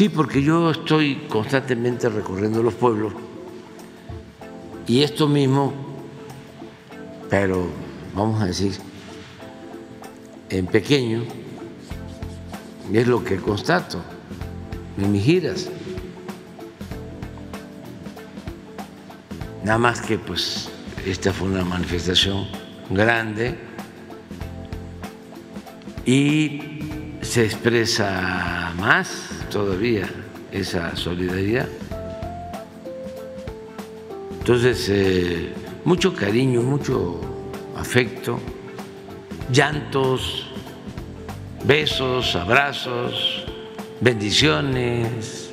Sí, porque yo estoy constantemente recorriendo los pueblos y esto mismo, pero vamos a decir, en pequeño, es lo que constato en mis giras. Nada más que pues esta fue una manifestación grande y se expresa más todavía esa solidaridad. Entonces, eh, mucho cariño, mucho afecto, llantos, besos, abrazos, bendiciones,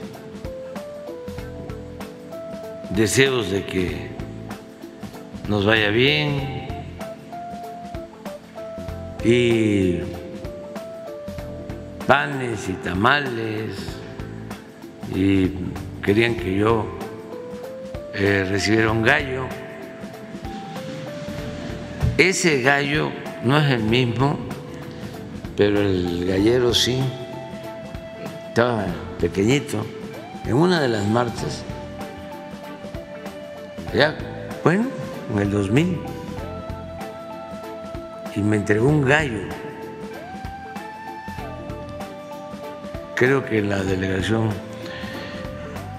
deseos de que nos vaya bien y panes y tamales y querían que yo eh, recibiera un gallo. Ese gallo no es el mismo, pero el gallero sí, estaba pequeñito, en una de las marchas, ya, bueno, en el 2000, y me entregó un gallo. Creo que la delegación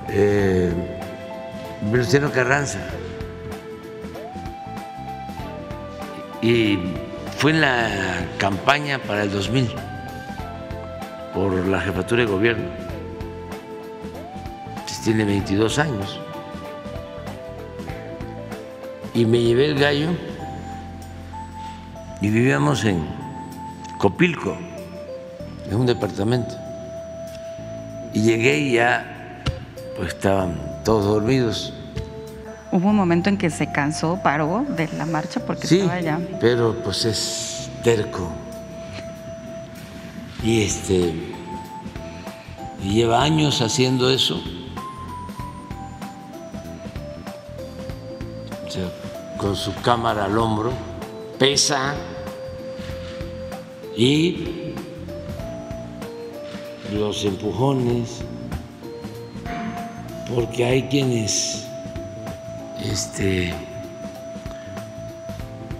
eh, Carranza. Y fue en la campaña para el 2000 por la jefatura de gobierno. Tiene 22 años. Y me llevé el gallo y vivíamos en Copilco, en un departamento. Y llegué y ya pues estaban todos dormidos. Hubo un momento en que se cansó, paró de la marcha porque estaba allá. Pero pues es terco. Y este y lleva años haciendo eso. con su cámara al hombro, pesa y los empujones, porque hay quienes este,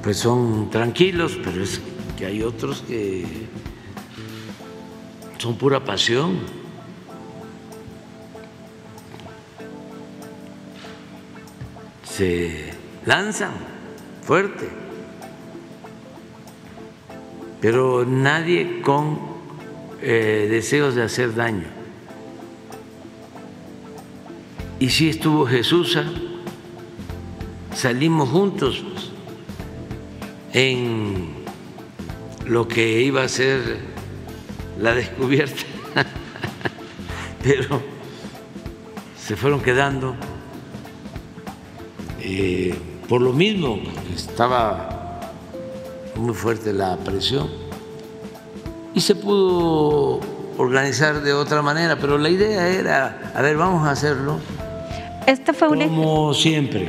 pues son tranquilos, pero es que hay otros que son pura pasión. Se lanzan fuerte, pero nadie con eh, deseos de hacer daño. Y si estuvo Jesús, ¿ah? salimos juntos en lo que iba a ser la descubierta, pero se fueron quedando eh, por lo mismo, estaba muy fuerte la presión y se pudo organizar de otra manera, pero la idea era, a ver, vamos a hacerlo. Este fue un como siempre.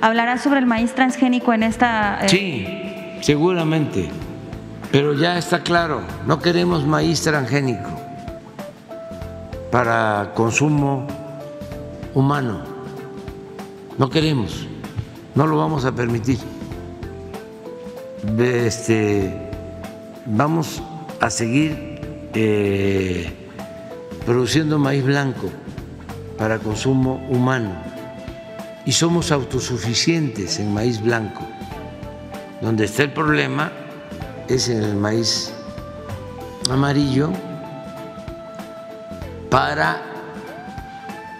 ¿Hablará sobre el maíz transgénico en esta...? Eh? Sí, seguramente, pero ya está claro, no queremos maíz transgénico para consumo humano, no queremos, no lo vamos a permitir. Este, vamos a seguir eh, produciendo maíz blanco para consumo humano y somos autosuficientes en maíz blanco. Donde está el problema es en el maíz amarillo para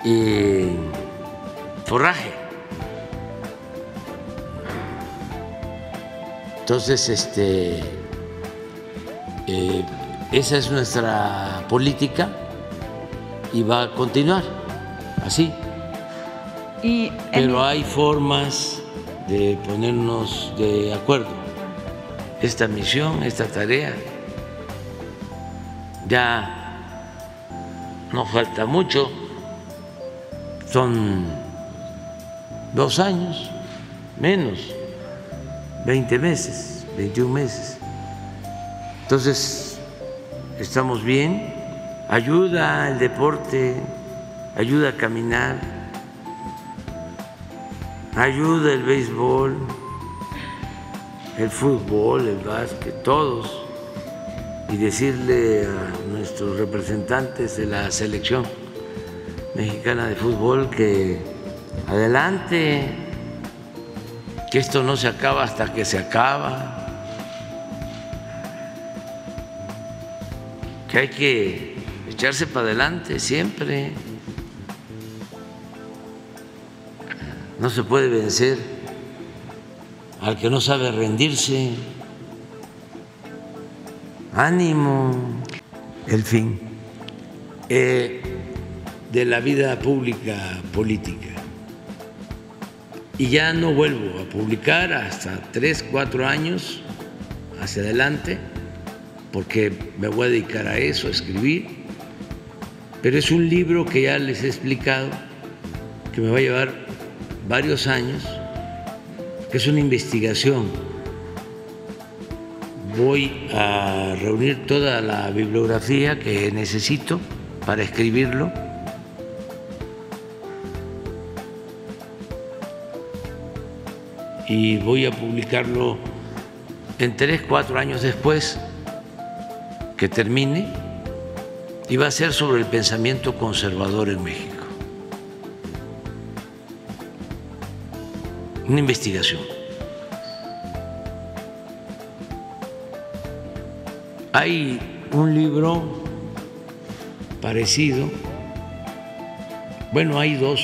eh, forraje. Entonces, este eh, esa es nuestra política y va a continuar así. Pero hay formas de ponernos de acuerdo. Esta misión, esta tarea, ya no falta mucho, son dos años, menos, 20 meses, 21 meses. Entonces, estamos bien, ayuda al deporte, ayuda a caminar, ayuda el béisbol, el fútbol, el básquet, todos, y decirle a nuestros representantes de la selección mexicana de fútbol que adelante, que esto no se acaba hasta que se acaba, que hay que echarse para adelante siempre. No se puede vencer al que no sabe rendirse. Ánimo, el fin eh, de la vida pública política. Y ya no vuelvo a publicar hasta tres, cuatro años hacia adelante, porque me voy a dedicar a eso, a escribir. Pero es un libro que ya les he explicado, que me va a llevar varios años, que es una investigación. Voy a reunir toda la bibliografía que necesito para escribirlo y voy a publicarlo en tres, cuatro años después que termine y va a ser sobre el pensamiento conservador en México. Una investigación. Hay un libro parecido, bueno, hay dos.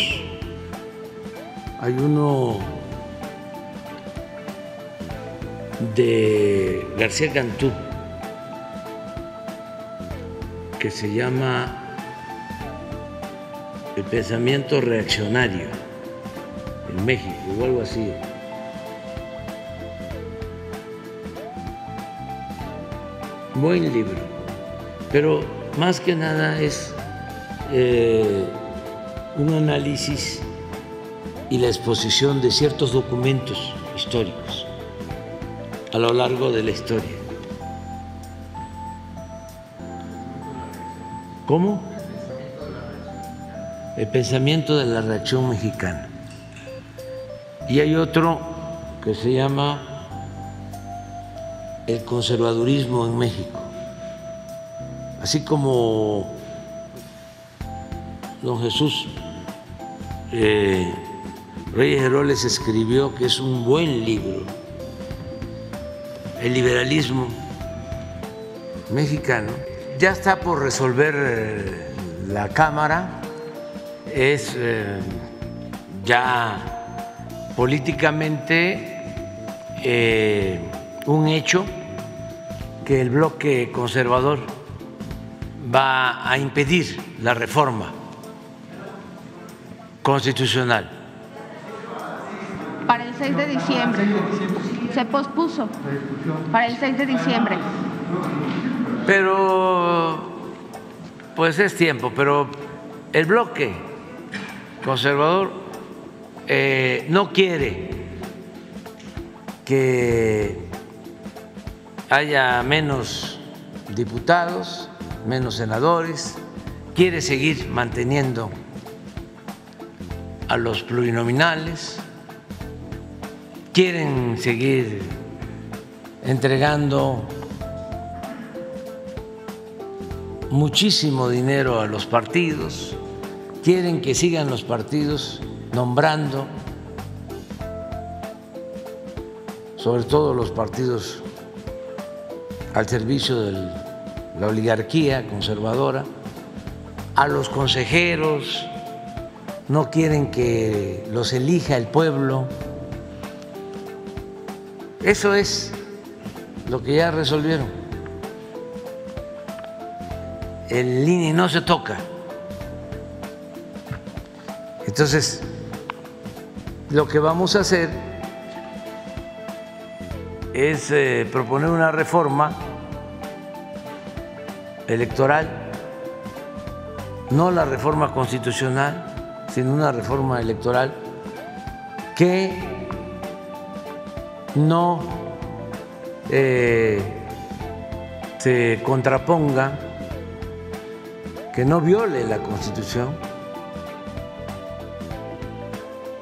Hay uno de García Cantú, que se llama El pensamiento reaccionario en México o algo así. Buen libro, pero más que nada es eh, un análisis y la exposición de ciertos documentos históricos a lo largo de la historia. ¿Cómo? El pensamiento de la reacción mexicana. Y hay otro que se llama el conservadurismo en México. Así como don Jesús eh, Reyes Heroles escribió que es un buen libro el liberalismo mexicano. Ya está por resolver eh, la Cámara, es eh, ya políticamente eh, un hecho que el bloque conservador va a impedir la reforma constitucional. Para el 6 de diciembre se pospuso para el 6 de diciembre. Pero, pues es tiempo, pero el bloque conservador eh, no quiere que haya menos diputados, menos senadores, quiere seguir manteniendo a los plurinominales quieren seguir entregando muchísimo dinero a los partidos, quieren que sigan los partidos nombrando, sobre todo los partidos al servicio de la oligarquía conservadora, a los consejeros, no quieren que los elija el pueblo eso es lo que ya resolvieron. El INE no se toca. Entonces, lo que vamos a hacer es eh, proponer una reforma electoral, no la reforma constitucional, sino una reforma electoral que no eh, se contraponga que no viole la Constitución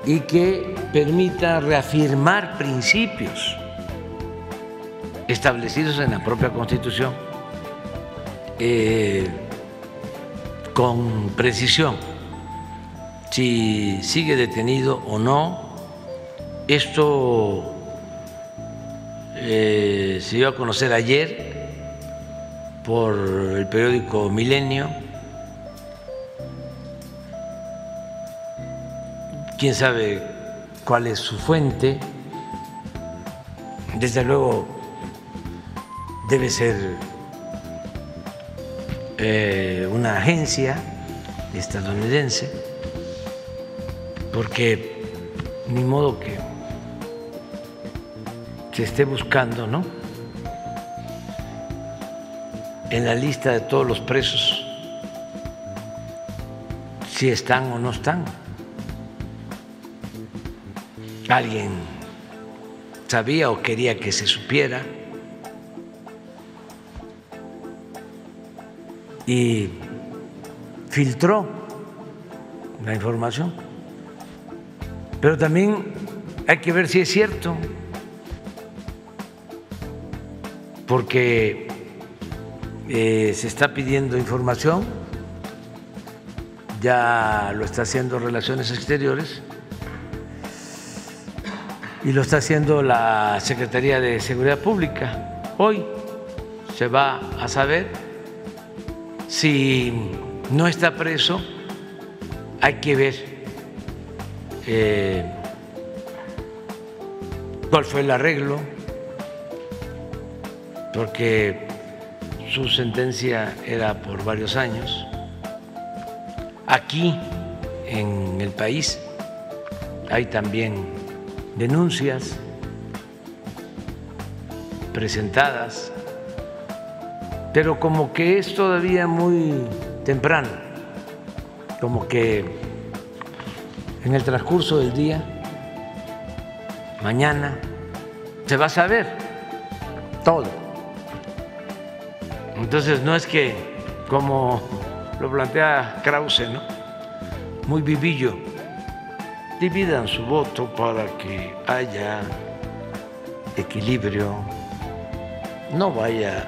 y que permita reafirmar principios establecidos en la propia Constitución eh, con precisión si sigue detenido o no. Esto eh, se dio a conocer ayer por el periódico Milenio. Quién sabe cuál es su fuente. Desde luego debe ser eh, una agencia estadounidense, porque ni modo que se esté buscando, ¿no? En la lista de todos los presos, si están o no están. Alguien sabía o quería que se supiera. Y filtró la información. Pero también hay que ver si es cierto. porque eh, se está pidiendo información, ya lo está haciendo Relaciones Exteriores y lo está haciendo la Secretaría de Seguridad Pública. Hoy se va a saber si no está preso, hay que ver eh, cuál fue el arreglo porque su sentencia era por varios años. Aquí, en el país, hay también denuncias presentadas, pero como que es todavía muy temprano, como que en el transcurso del día, mañana, se va a saber todo. Entonces no es que, como lo plantea Krause, ¿no? muy vivillo, dividan su voto para que haya equilibrio, no vaya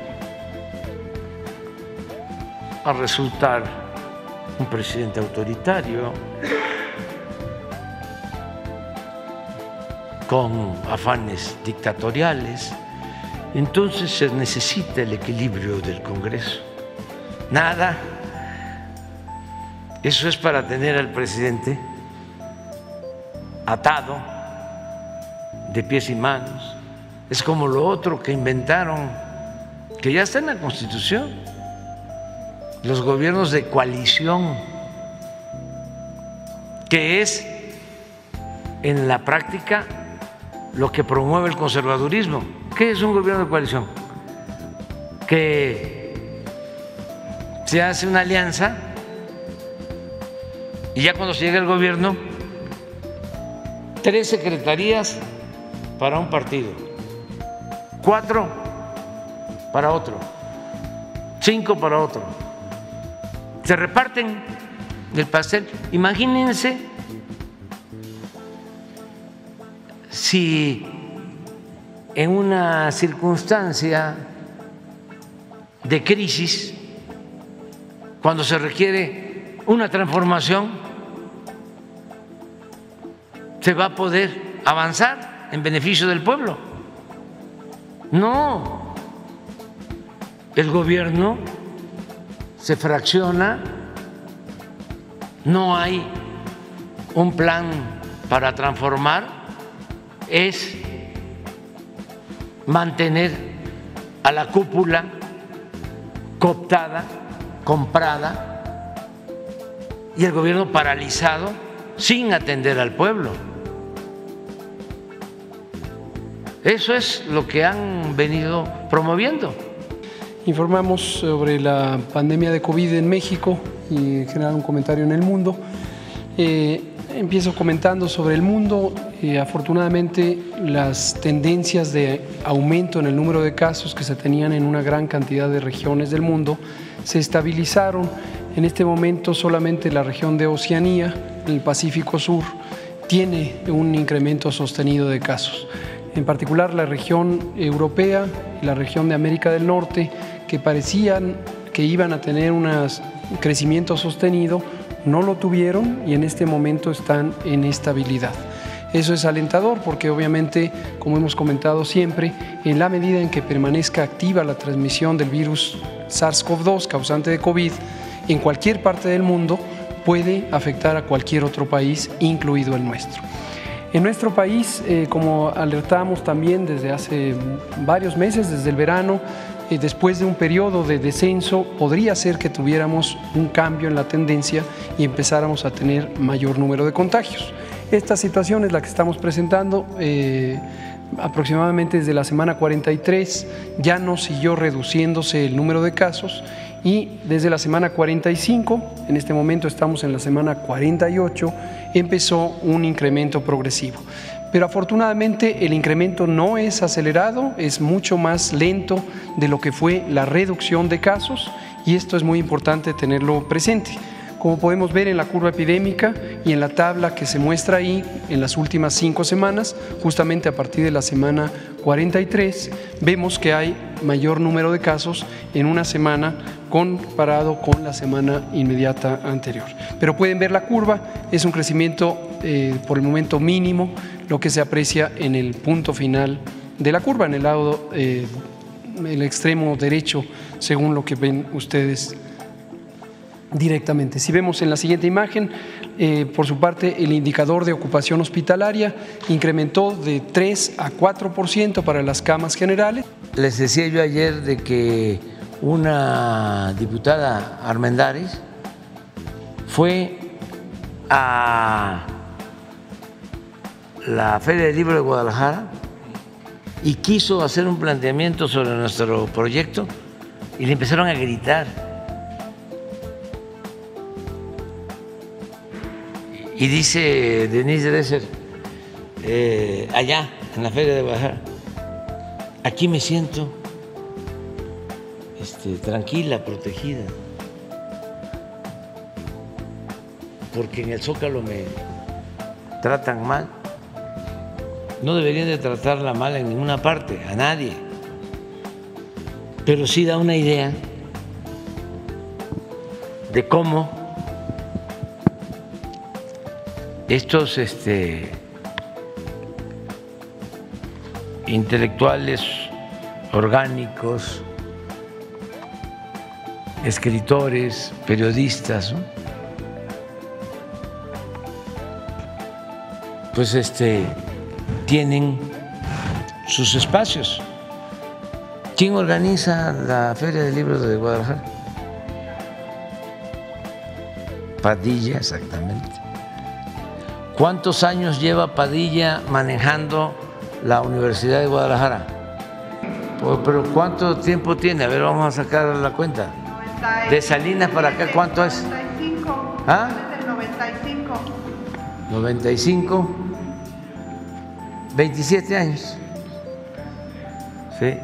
a resultar un presidente autoritario con afanes dictatoriales. Entonces se necesita el equilibrio del Congreso. Nada. Eso es para tener al presidente atado de pies y manos. Es como lo otro que inventaron, que ya está en la Constitución, los gobiernos de coalición, que es en la práctica lo que promueve el conservadurismo. ¿Qué es un gobierno de coalición? Que se hace una alianza y ya cuando se llega el gobierno, tres secretarías para un partido, cuatro para otro, cinco para otro. Se reparten el pastel. Imagínense si en una circunstancia de crisis, cuando se requiere una transformación, se va a poder avanzar en beneficio del pueblo. No, el gobierno se fracciona, no hay un plan para transformar, es mantener a la cúpula cooptada, comprada, y el gobierno paralizado sin atender al pueblo. Eso es lo que han venido promoviendo. Informamos sobre la pandemia de COVID en México y en un comentario en el mundo. Eh, empiezo comentando sobre el mundo. Eh, afortunadamente, las tendencias de aumento en el número de casos que se tenían en una gran cantidad de regiones del mundo se estabilizaron En este momento solamente la región de Oceanía, el Pacífico Sur, tiene un incremento sostenido de casos. En particular la región europea y la región de América del Norte, que parecían que iban a tener un crecimiento sostenido, no lo tuvieron y en este momento están en estabilidad. Eso es alentador porque obviamente, como hemos comentado siempre, en la medida en que permanezca activa la transmisión del virus SARS-CoV-2 causante de COVID en cualquier parte del mundo, puede afectar a cualquier otro país, incluido el nuestro. En nuestro país, eh, como alertamos también desde hace varios meses, desde el verano, eh, después de un periodo de descenso, podría ser que tuviéramos un cambio en la tendencia y empezáramos a tener mayor número de contagios. Esta situación es la que estamos presentando. Eh, aproximadamente desde la semana 43 ya no siguió reduciéndose el número de casos y desde la semana 45, en este momento estamos en la semana 48, empezó un incremento progresivo. Pero afortunadamente el incremento no es acelerado, es mucho más lento de lo que fue la reducción de casos y esto es muy importante tenerlo presente. Como podemos ver en la curva epidémica y en la tabla que se muestra ahí en las últimas cinco semanas, justamente a partir de la semana 43, vemos que hay mayor número de casos en una semana comparado con la semana inmediata anterior. Pero pueden ver la curva, es un crecimiento eh, por el momento mínimo, lo que se aprecia en el punto final de la curva, en el lado, eh, el extremo derecho, según lo que ven ustedes directamente. Si vemos en la siguiente imagen, eh, por su parte, el indicador de ocupación hospitalaria incrementó de 3 a 4% para las camas generales. Les decía yo ayer de que una diputada Armendáriz fue a la Feria del Libro de Guadalajara y quiso hacer un planteamiento sobre nuestro proyecto y le empezaron a gritar Y dice Denise Dresser, eh, allá en la Feria de Guadalajara, aquí me siento este, tranquila, protegida, porque en el Zócalo me tratan mal. No deberían de tratarla mal en ninguna parte, a nadie, pero sí da una idea de cómo estos este, intelectuales orgánicos, escritores, periodistas, pues este, tienen sus espacios. ¿Quién organiza la Feria del Libro de Guadalajara? Padilla, exactamente. ¿Cuántos años lleva Padilla manejando la Universidad de Guadalajara? Pues, pero ¿cuánto tiempo tiene? A ver, vamos a sacar la cuenta. De Salinas para acá, ¿cuánto es? 95. ¿Ah? 95. 95. 27 años. Sí.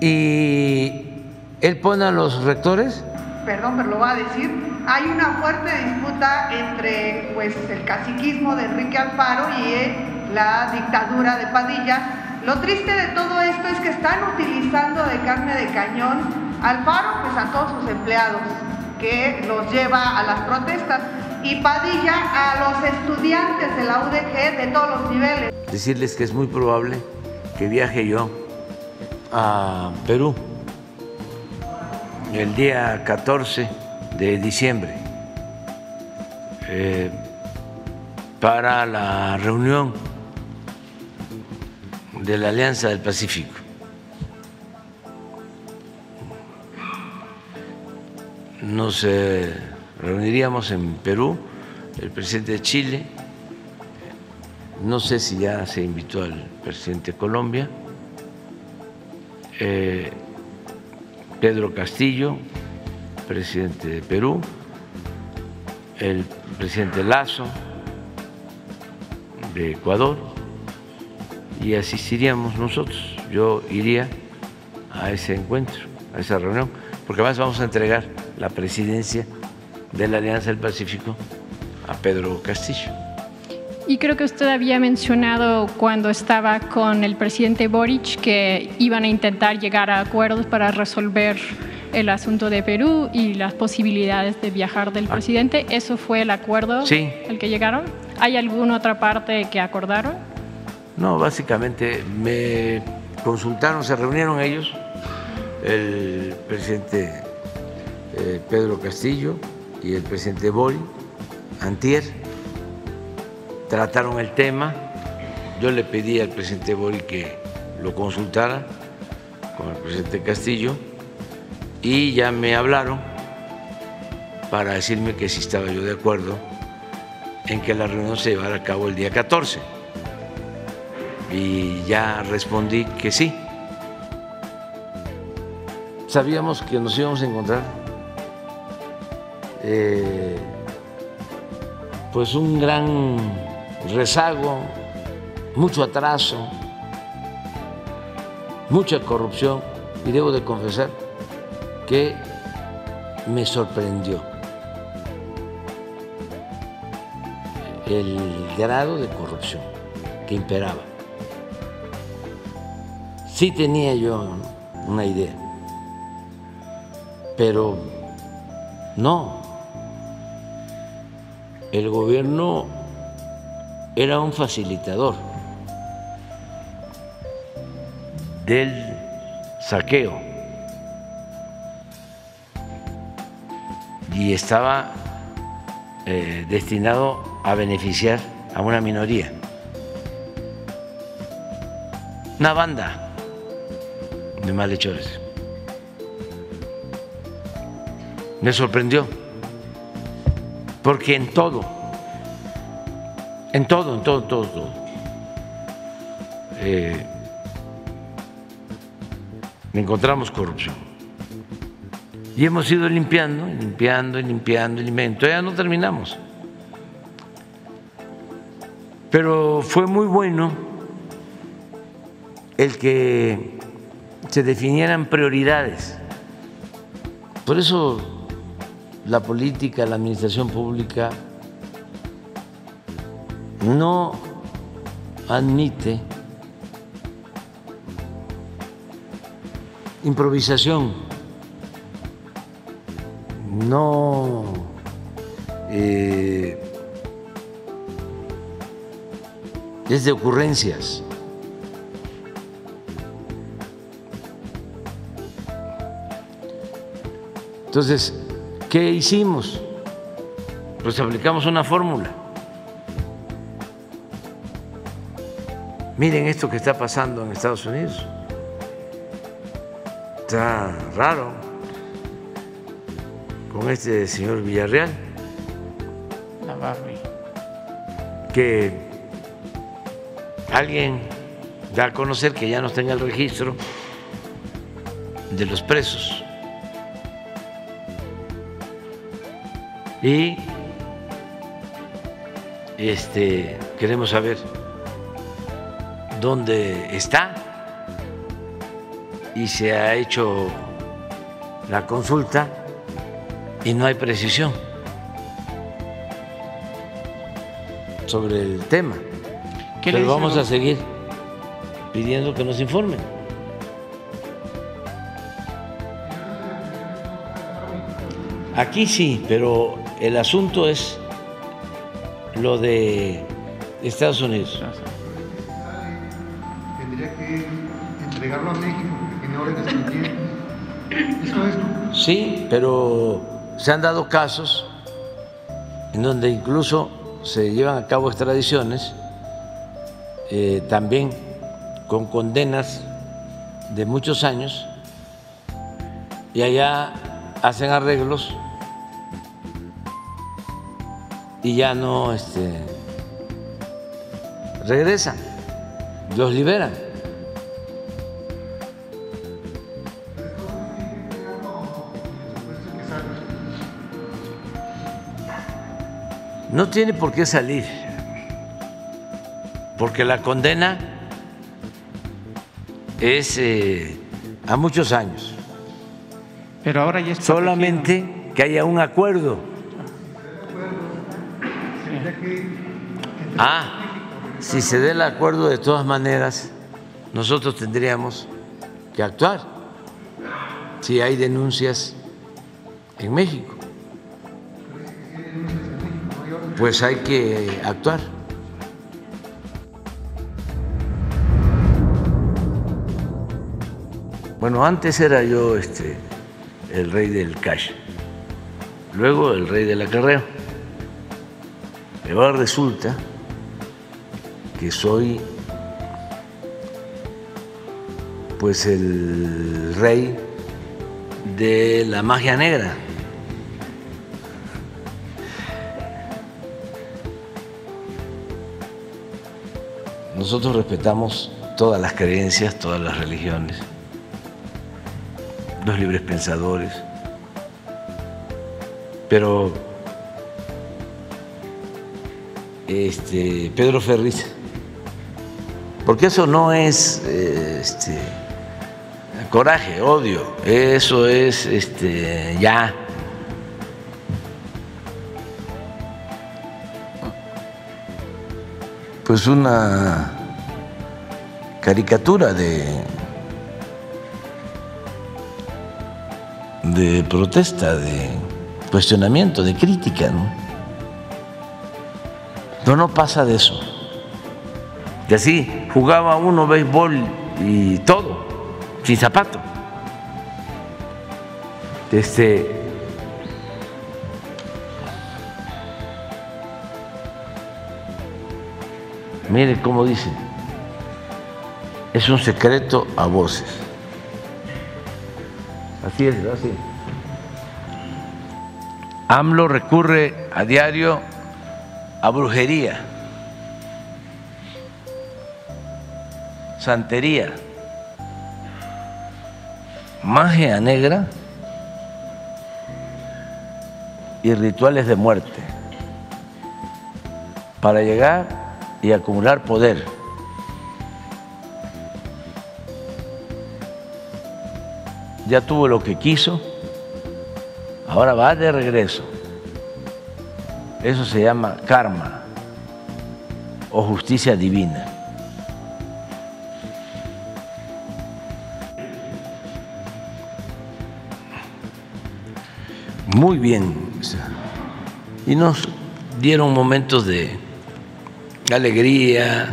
¿Y él pone a los rectores? Perdón, pero lo va a decir hay una fuerte disputa entre pues, el caciquismo de Enrique Alfaro y eh, la dictadura de Padilla. Lo triste de todo esto es que están utilizando de carne de cañón Alfaro pues, a todos sus empleados, que los lleva a las protestas, y Padilla a los estudiantes de la UDG de todos los niveles. Decirles que es muy probable que viaje yo a Perú el día 14 de diciembre. Eh, para la reunión de la Alianza del Pacífico. Nos eh, reuniríamos en Perú, el presidente de Chile, no sé si ya se invitó al presidente de Colombia, eh, Pedro Castillo, presidente de Perú, el presidente Lazo de Ecuador y asistiríamos nosotros. Yo iría a ese encuentro, a esa reunión, porque además vamos a entregar la presidencia de la Alianza del Pacífico a Pedro Castillo. Y creo que usted había mencionado cuando estaba con el presidente Boric que iban a intentar llegar a acuerdos para resolver el asunto de Perú y las posibilidades de viajar del Ah. presidente. ¿Eso fue el acuerdo Sí. al que llegaron? ¿Hay alguna otra parte que acordaron? No, básicamente me consultaron, se reunieron ellos, el presidente eh, Pedro Castillo y el presidente Bori, Antier, trataron el tema. Yo le pedí al presidente Bori que lo consultara con el presidente Castillo y ya me hablaron para decirme que si estaba yo de acuerdo en que la reunión se llevara a cabo el día 14 y ya respondí que sí. Sabíamos que nos íbamos a encontrar eh, pues un gran rezago, mucho atraso, mucha corrupción y debo de confesar que me sorprendió. El grado de corrupción que imperaba. Sí tenía yo una idea, pero no. El gobierno era un facilitador del saqueo y estaba eh, destinado a beneficiar a una minoría. Una banda de malhechores. Me sorprendió, porque en todo, en todo, en todo, en todo, todo, eh, encontramos corrupción. Y hemos ido limpiando, limpiando, limpiando, limpiando. Todavía no terminamos. Pero fue muy bueno el que se definieran prioridades. Por eso la política, la administración pública no admite improvisación, no eh, es de ocurrencias. Entonces, ¿qué hicimos? Pues aplicamos una fórmula. Miren esto que está pasando en Estados Unidos. Está raro con este señor Villarreal, que alguien da a conocer que ya no está en el registro de los presos. Y este queremos saber dónde está y se ha hecho la consulta y no hay precisión sobre el tema. ¿Qué le Pero vamos a seguir pidiendo que nos informen. Aquí sí, pero el asunto es lo de Estados Unidos. tendría que entregarlo a México. Eso es. Sí, pero se han dado casos en donde incluso se llevan a cabo extradiciones, eh, también con condenas de muchos años, y allá hacen arreglos y ya no este, regresan, los liberan. No tiene por qué salir, porque la condena es eh, a muchos años. Pero ahora ya está Solamente que haya un acuerdo. Ah, si se dé el acuerdo de todas maneras, nosotros tendríamos que actuar si hay denuncias en México. Pues hay que actuar. Bueno, antes era yo este, el rey del cash, luego el rey del acarreo. Pero ahora resulta que soy pues el rey de la magia negra. Nosotros respetamos todas las creencias, todas las religiones, los libres pensadores, pero este, Pedro Ferriz, porque eso no es este, coraje, odio, eso es este, ya pues una caricatura de, de protesta, de cuestionamiento, de crítica, ¿no? No, no pasa de eso. Y así jugaba uno béisbol y todo, sin zapato. Este, Mire cómo dice, es un secreto a voces. Así es, así. AMLO recurre a diario a brujería, santería, magia negra y rituales de muerte para llegar y acumular poder. Ya tuvo lo que quiso, ahora va de regreso. Eso se llama karma o justicia divina. Muy bien. Y nos dieron momentos de de alegría,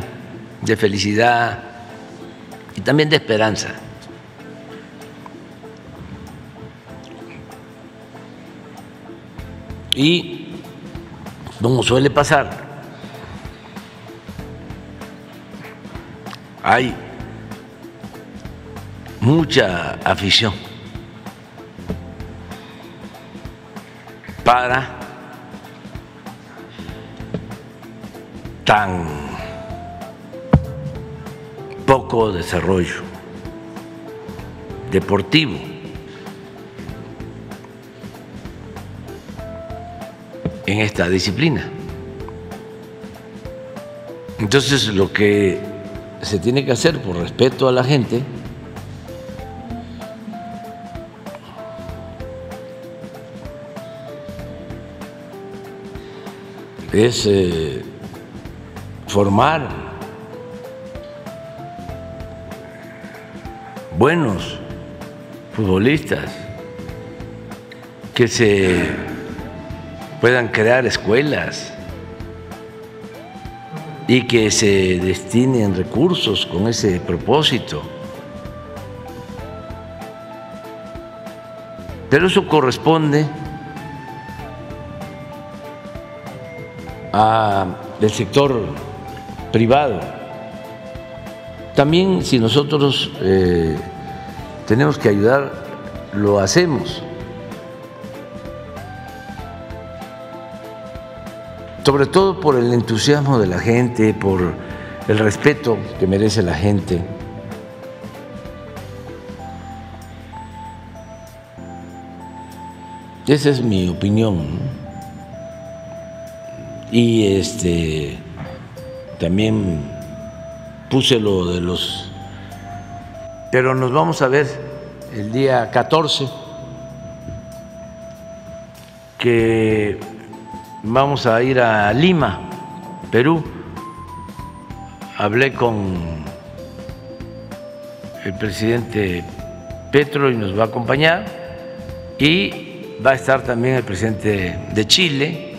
de felicidad y también de esperanza. Y como suele pasar, hay mucha afición para tan poco desarrollo deportivo. en esta disciplina. Entonces lo que se tiene que hacer por respeto a la gente es eh, formar buenos futbolistas, que se puedan crear escuelas y que se destinen recursos con ese propósito. Pero eso corresponde al sector privado. También si nosotros eh, tenemos que ayudar, lo hacemos. Sobre todo por el entusiasmo de la gente, por el respeto que merece la gente. Esa es mi opinión. Y este también puse lo de los... Pero nos vamos a ver el día 14 que vamos a ir a Lima, Perú. Hablé con el presidente Petro y nos va a acompañar y va a estar también el presidente de Chile.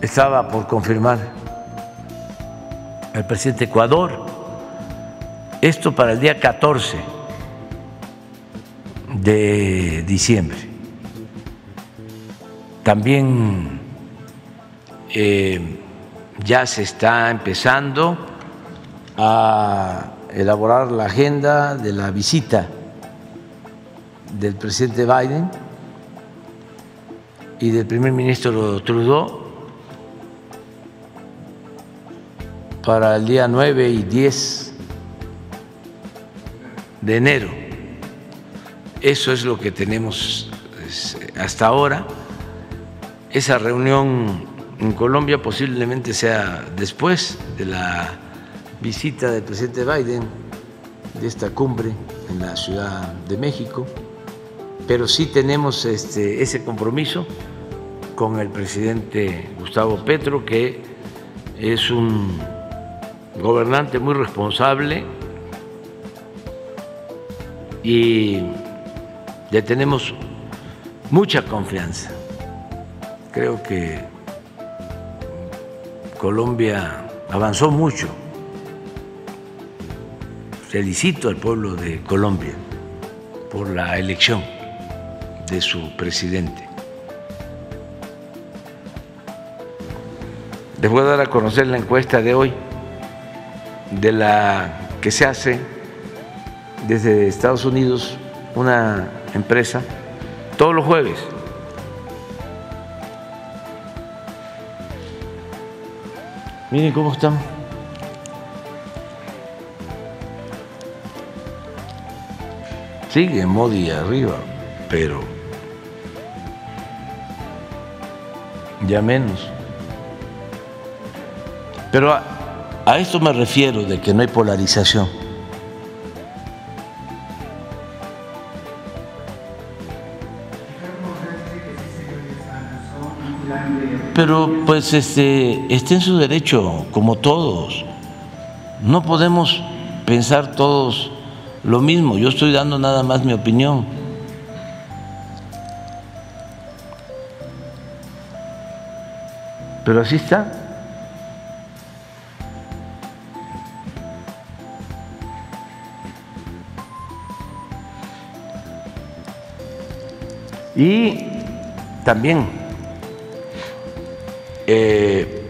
Estaba por confirmar el presidente de Ecuador. Esto para el día 14 de diciembre. También eh, ya se está empezando a elaborar la agenda de la visita del presidente Biden y del primer ministro Trudeau para el día 9 y 10 de enero. Eso es lo que tenemos hasta ahora. Esa reunión en Colombia posiblemente sea después de la visita del presidente Biden de esta cumbre en la Ciudad de México, pero sí tenemos este, ese compromiso con el presidente Gustavo Petro, que es un gobernante muy responsable y le tenemos mucha confianza. Creo que Colombia avanzó mucho felicito al pueblo de Colombia por la elección de su presidente. Les voy a dar a conocer la encuesta de hoy, de la que se hace desde Estados Unidos, una empresa, todos los jueves. Miren cómo están. Sigue Modi arriba, pero ya menos. Pero a, esto me refiero de que no hay polarización. Pero pues este esté en su derecho, como todos. No podemos pensar todos lo mismo, yo estoy dando nada más mi opinión. Pero así está. Y también eh,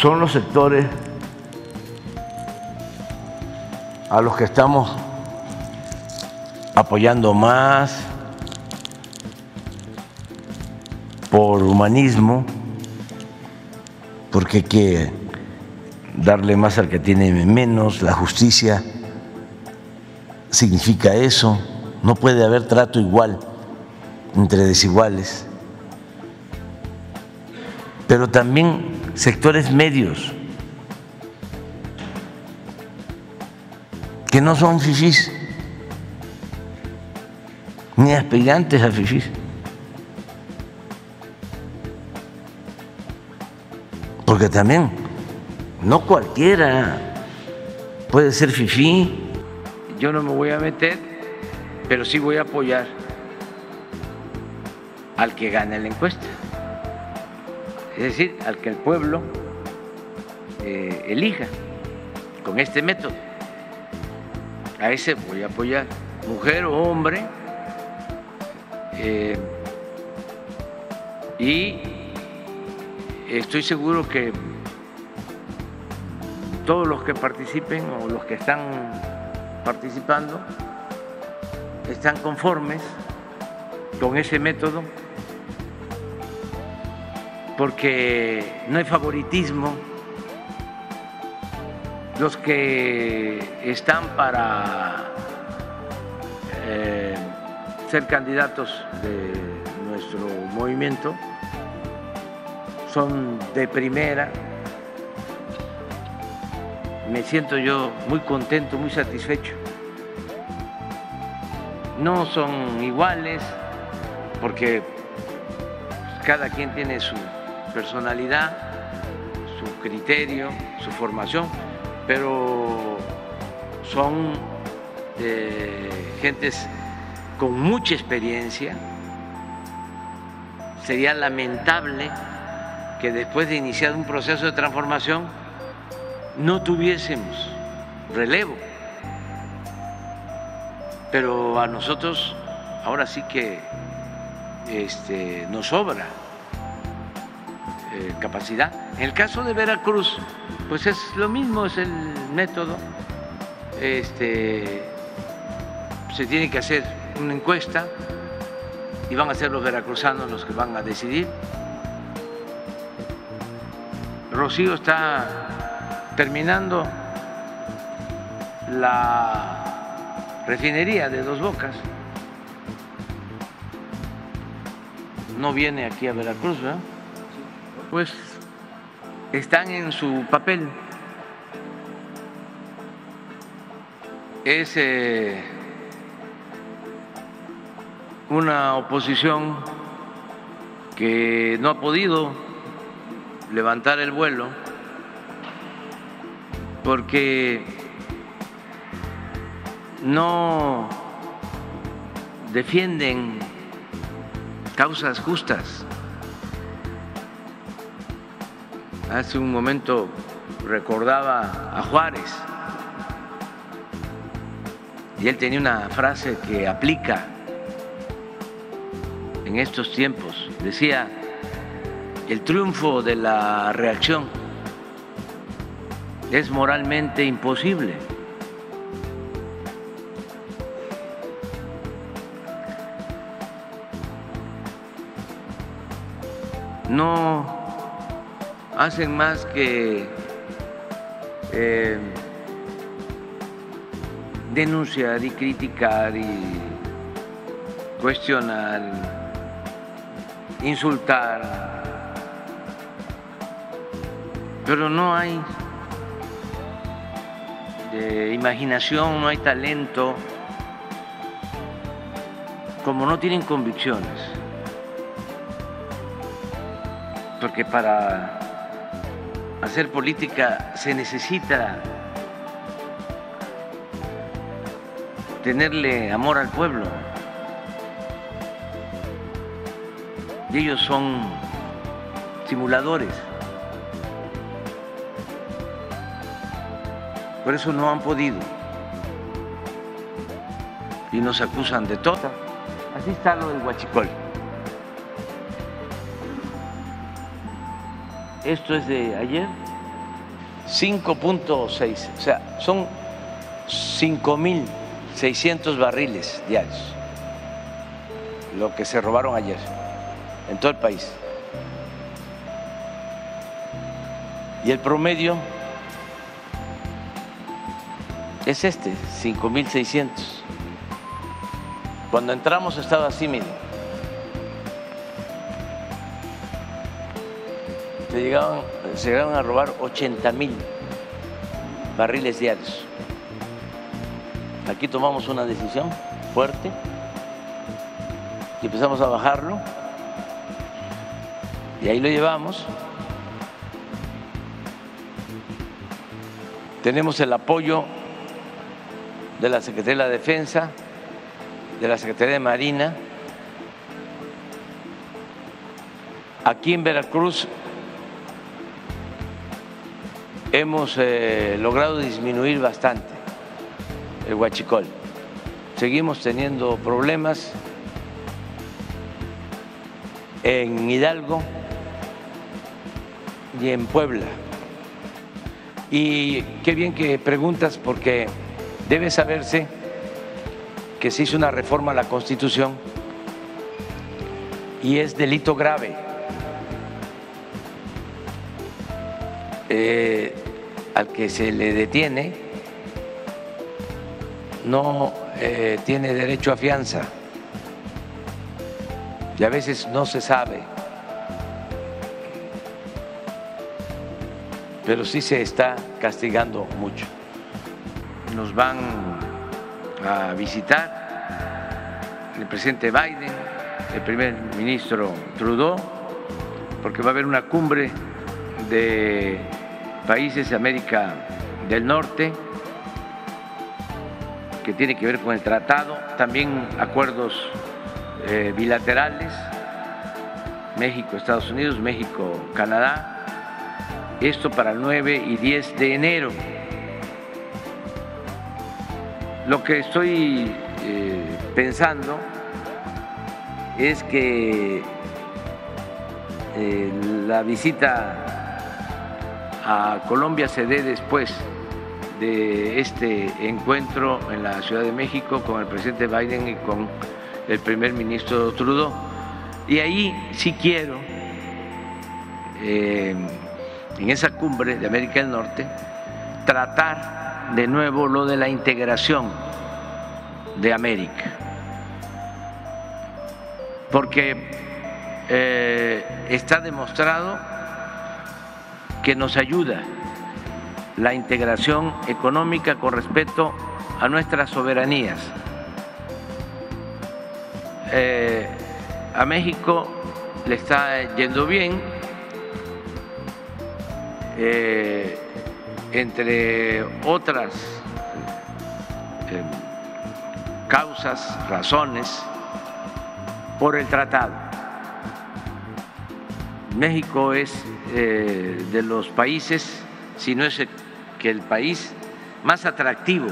son los sectores a los que estamos apoyando más por humanismo, porque hay que darle más al que tiene menos, la justicia significa eso, no puede haber trato igual entre desiguales, pero también sectores medios que no son fifís, ni aspirantes a fifís. Porque también no cualquiera puede ser fifí. Yo no me voy a meter, pero sí voy a apoyar al que gane la encuesta. Es decir, al que el pueblo eh, elija con este método a ese voy a apoyar, mujer o hombre. Eh, y estoy seguro que todos los que participen o los que están participando están conformes con ese método porque no hay favoritismo los que están para eh, ser candidatos de nuestro movimiento son de primera. Me siento yo muy contento, muy satisfecho. no son iguales porque cada quien tiene su personalidad, su criterio, su formación, pero son eh, gentes con mucha experiencia. Sería lamentable que después de iniciar un proceso de transformación no tuviésemos relevo. Pero a nosotros ahora sí que este, nos sobra eh, capacidad. En el caso de Veracruz, pues es lo mismo, es el método. Este, se tiene que hacer una encuesta y van a ser los veracruzanos los que van a decidir. Rocío está terminando la refinería de Dos Bocas. No viene aquí a Veracruz, ¿verdad? Pues están en su papel. Es eh, una oposición que no ha podido levantar el vuelo porque no defienden causas justas. Hace un momento recordaba a Juárez y él tenía una frase que aplica en estos tiempos. Decía, el triunfo de la reacción es moralmente imposible. No hacen más que eh, denunciar y criticar y cuestionar insultar, pero no hay imaginación, no hay talento, como no tienen convicciones, porque para hacer política se necesita tenerle amor al pueblo. y ellos son simuladores. Por eso no han podido. Y nos acusan de todo. Así está lo del huachicol. Esto es de ayer. 5.6. O sea, son 5.600 barriles diarios. Lo que se robaron ayer en todo el país. Y el promedio es este, 5.600. Cuando entramos estaba así, miren. Se llegaban, se llegaron a robar 80 mil barriles diarios. Aquí tomamos una decisión fuerte y empezamos a bajarlo y ahí lo llevamos. Tenemos el apoyo de la Secretaría de la Defensa, de la Secretaría de Marina. Aquí en Veracruz hemos eh, logrado disminuir bastante el huachicol. Seguimos teniendo problemas en Hidalgo y en Puebla. Y qué bien que preguntas porque debe saberse que se hizo una reforma a la Constitución y es delito grave. Eh, al que se le detiene no eh, tiene derecho a fianza y a veces no se sabe pero sí se está castigando mucho. Nos van a visitar el presidente Biden, el primer ministro Trudeau, porque va a haber una cumbre de países de América del Norte que tiene que ver con el tratado, también acuerdos eh, bilaterales, México, Estados Unidos, México, Canadá, esto para el 9 y 10 de enero. Lo que estoy eh, pensando es que eh, la visita a Colombia se dé después de este encuentro en la Ciudad de México con el presidente Biden y con el primer ministro Trudeau. Y ahí sí quiero, eh, en esa cumbre de América del Norte, tratar de nuevo lo de la integración de América. Porque eh, está demostrado que nos ayuda la integración económica con respecto a nuestras soberanías. Eh, a México le está yendo bien, eh, entre otras eh, causas, razones, por el tratado. México es de los países, si no es que el país más atractivo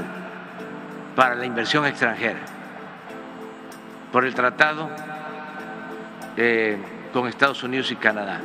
para la inversión extranjera por el tratado eh, con Estados Unidos y Canadá.